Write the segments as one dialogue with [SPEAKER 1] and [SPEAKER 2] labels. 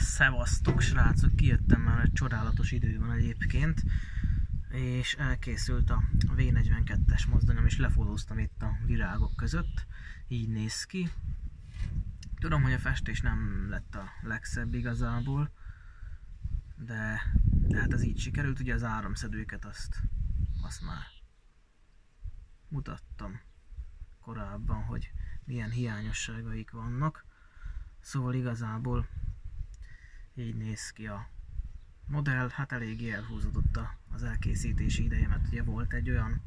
[SPEAKER 1] Szevasztok srácok, kijöttem már, egy csodálatos idő van egyébként és elkészült a V42-es mozdonyom, és lefotóztam itt a virágok között, így néz ki. Tudom, hogy a festés nem lett a legszebb igazából, de, de hát ez így sikerült, ugye az áramszedőket azt, azt már mutattam korábban, hogy milyen hiányosságaik vannak. Szóval igazából így néz ki a modell, hát eléggé elhúzódott az elkészítési ideje, mert ugye volt egy olyan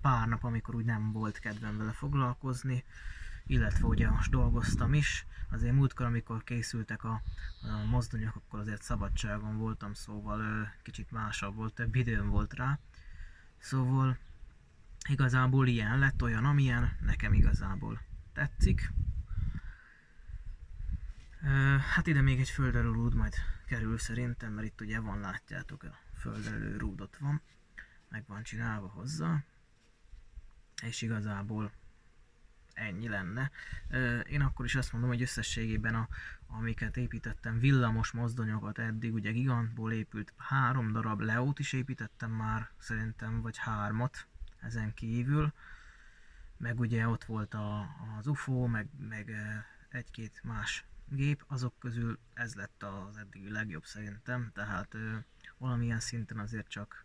[SPEAKER 1] pár nap, amikor úgy nem volt kedvem vele foglalkozni, illetve ugye most dolgoztam is, azért múltkor, amikor készültek a, a mozdonyok, akkor azért szabadságon voltam, szóval kicsit másabb volt, több időm volt rá. Szóval igazából ilyen lett, olyan, amilyen nekem igazából tetszik. Hát ide még egy földelő rúd majd kerül szerintem, mert itt ugye van, látjátok, a földelő rúdot van, meg van csinálva hozzá, és igazából ennyi lenne. Én akkor is azt mondom, hogy összességében a, amiket építettem, villamos mozdonyokat eddig, ugye gigantból épült három darab Leót is építettem már, szerintem, vagy hármat ezen kívül. Meg ugye ott volt a, az UFO, meg, meg egy-két más gép, azok közül ez lett az eddigi legjobb szerintem, tehát ö, valamilyen szinten azért csak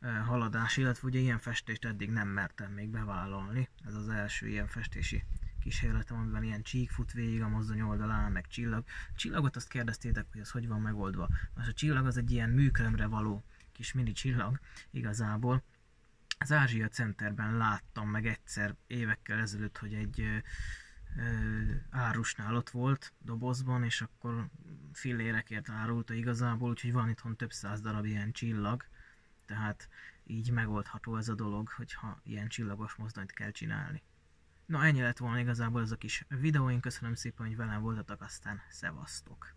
[SPEAKER 1] ö, haladás, illetve ugye ilyen festést eddig nem mertem még bevállalni, ez az első ilyen festési kísérletem, amiben ilyen csík fut végig a mozdony oldalán, meg csillag. A csillagot azt kérdeztétek, hogy az hogy van megoldva. Most a csillag az egy ilyen műkörömre való kis mini csillag igazából. Az Ázsia Centerben láttam meg egyszer évekkel ezelőtt, hogy egy árusnál ott volt dobozban, és akkor fillérekért árulta igazából, úgyhogy van itthon több száz darab ilyen csillag, tehát így megoldható ez a dolog, hogyha ilyen csillagos mozdonyt kell csinálni. Na ennyi lett volna igazából ez a kis videó, én köszönöm szépen, hogy velem voltatok, aztán szevasztok!